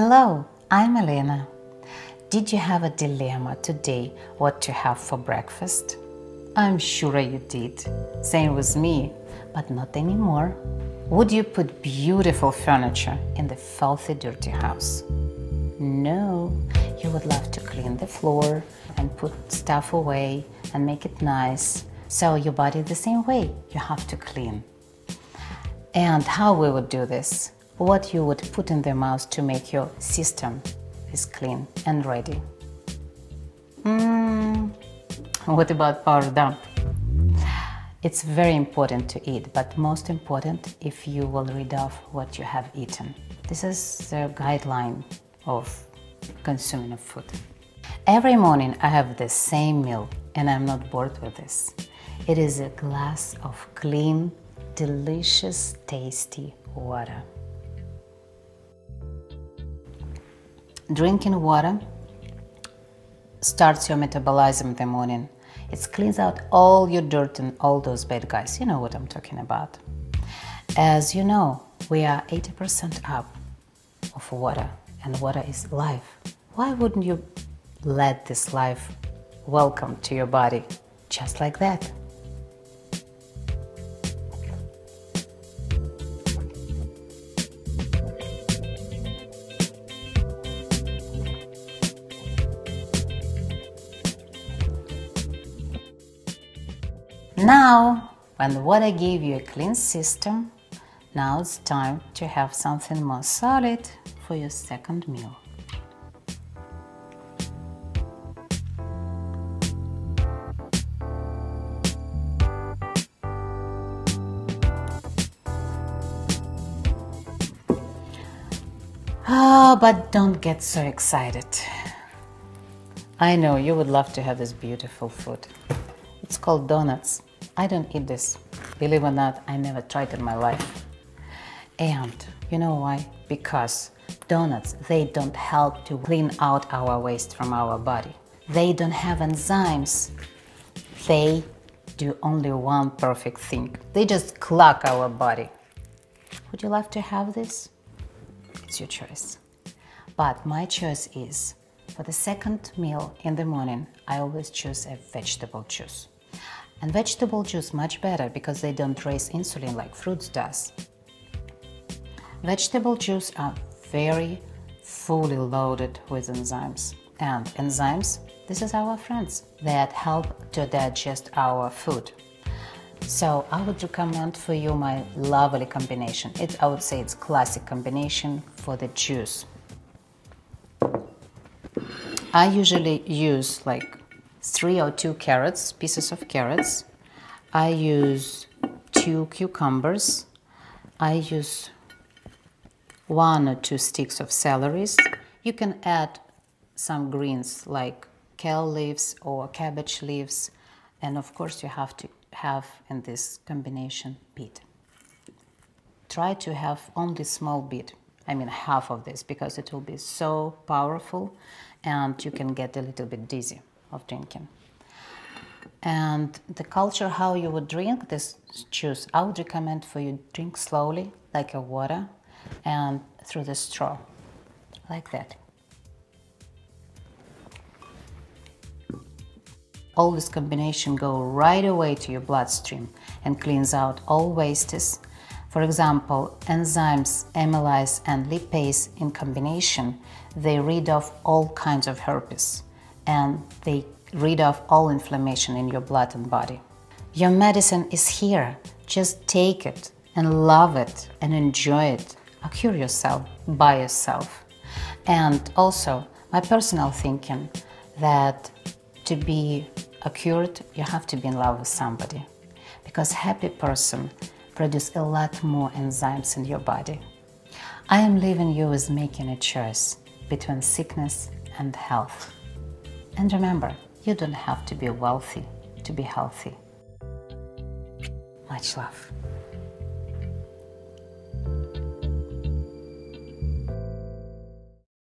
Hello, I'm Elena. Did you have a dilemma today what to have for breakfast? I'm sure you did. Same with me, but not anymore. Would you put beautiful furniture in the filthy, dirty house? No, you would love to clean the floor and put stuff away and make it nice. So your body the same way, you have to clean. And how we would do this? What you would put in the mouth to make your system is clean and ready. Mm, what about power dump? It's very important to eat, but most important if you will read off what you have eaten. This is the guideline of consuming of food. Every morning I have the same meal and I'm not bored with this. It is a glass of clean, delicious, tasty water. Drinking water starts your metabolism in the morning. It cleans out all your dirt and all those bad guys. You know what I'm talking about. As you know, we are 80% up of water, and water is life. Why wouldn't you let this life welcome to your body just like that? Now, when the water gave you a clean system, now it's time to have something more solid for your second meal. Oh, but don't get so excited. I know you would love to have this beautiful food. It's called donuts. I don't eat this. Believe it or not, I never tried in my life. And you know why? Because donuts, they don't help to clean out our waste from our body. They don't have enzymes. They do only one perfect thing. They just clog our body. Would you like to have this? It's your choice. But my choice is for the second meal in the morning, I always choose a vegetable juice. And vegetable juice much better because they don't raise insulin like fruits does. Vegetable juice are very fully loaded with enzymes. And enzymes, this is our friends that help to digest our food. So I would recommend for you my lovely combination. It, I would say it's classic combination for the juice. I usually use like three or two carrots, pieces of carrots. I use two cucumbers. I use one or two sticks of celeries. You can add some greens like kale leaves or cabbage leaves. And of course you have to have in this combination beet. Try to have only small bit, I mean half of this, because it will be so powerful and you can get a little bit dizzy of drinking. And the culture how you would drink this juice, I would recommend for you drink slowly, like a water, and through the straw, like that. All this combination go right away to your bloodstream and cleans out all wastes. For example, enzymes amylase and lipase in combination, they rid off all kinds of herpes and they rid of all inflammation in your blood and body. Your medicine is here. Just take it and love it and enjoy it. Cure yourself by yourself. And also, my personal thinking that to be cured, you have to be in love with somebody. Because happy person produce a lot more enzymes in your body. I am leaving you with making a choice between sickness and health. And remember, you don't have to be wealthy to be healthy. Much love.